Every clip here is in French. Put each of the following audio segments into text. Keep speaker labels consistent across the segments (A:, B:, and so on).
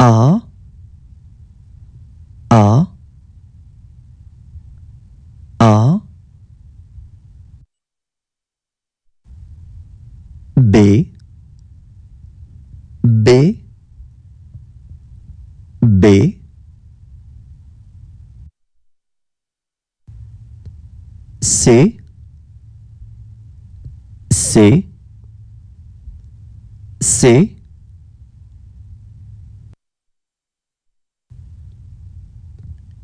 A: A. A. A. B. B. B. C. C. C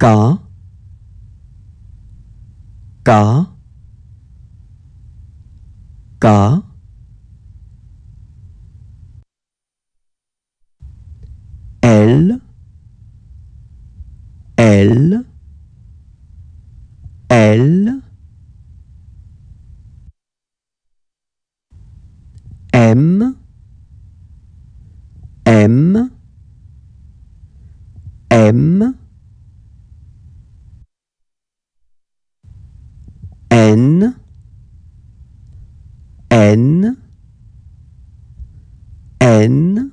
A: K K K L. L. L. M. M. M N N N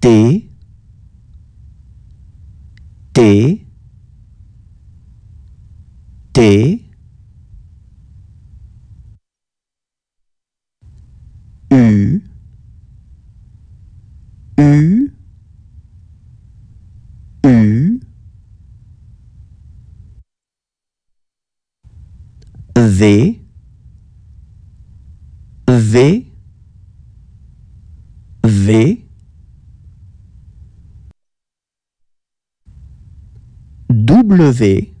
A: T T T. U U U. V V V W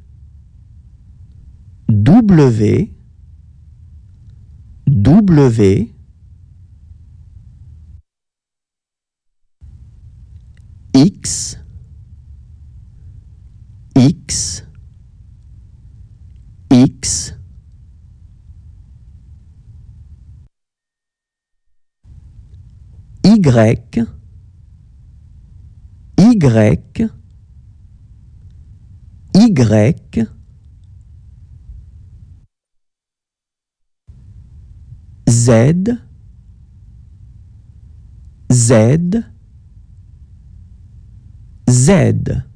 A: W W X X X. Y Y Y Z Z Z